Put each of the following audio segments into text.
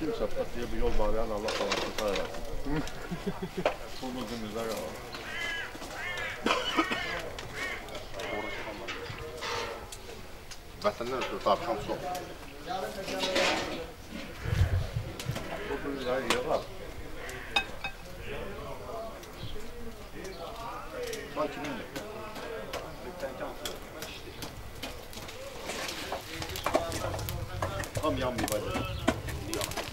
diye bir yol bağlayan Allah sağlıklı sağ versin. Bu gözümüzde kalır. Vətəndən ötürü tavşan çox. Bu kuyuları yığar. Çay kimindir? Tam yan. Hə. Ay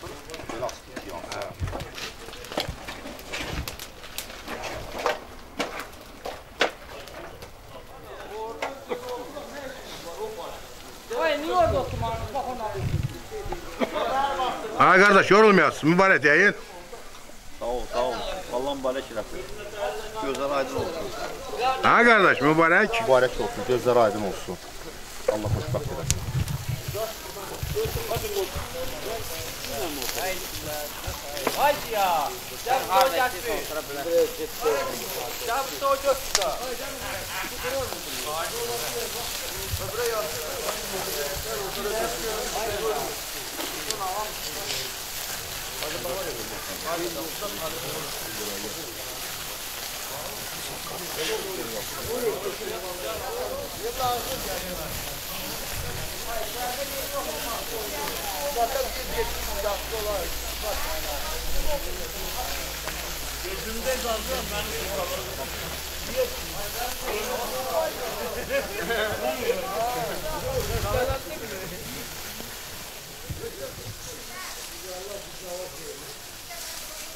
oturmadın? Bak ona. Ha kardeş yorulmayasın mübarek yayın. Sağ ol, sağ ol. Allah mübarək eləsin. Gözlər aydın olsun. Ha kardeş mübarek. Mübarək olsun, gözlər aydın olsun. Allah xoşbəxt eləsin. Haydi ya. Gel soğuyacaksın. Gel soğuyacaksın. Zaten 170 dolar. Gözümde dalgın ben de kapalı.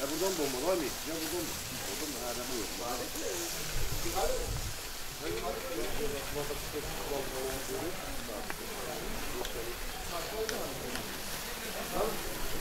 Ya buradan bomba var mı? Ya buradan mı? Oradan da herhalde yok. Hadi. Hadi. Hadi. Hadi. Hadi. Hadi. Hadi. Hadi. Hadi. Hadi.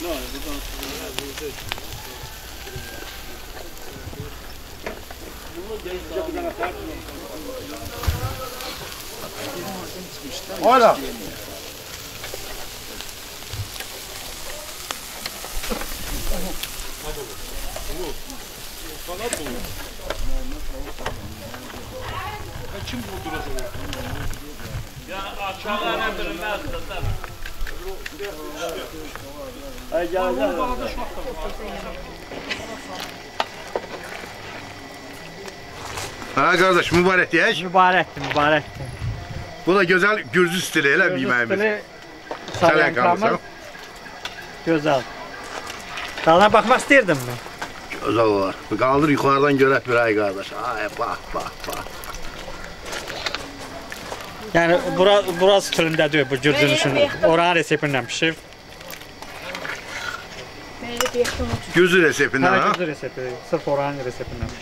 No, no, no. Olha! Fala tudo. Tərsən? Hala. Aşağılara bölünmez. Ha kardeş mübarek yayın. Mübarəkdir, mübarəkdir. Bu da güzel Gürcü stili elə bir yemeğimiz. Stili Salyankamız. gözəl. Dalına baxmaq istəyirdinmi? Güzel var. Kaldır yukarıdan görək bir ay kardeş. Ay bak bak bak. Yəni bura burası türündə deyil bu Gürcünün üçün. Oranın reseptindən pişir. Gözü reseptindən ha? Gözü resepti. Sırf oranın reseptindən.